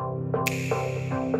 Música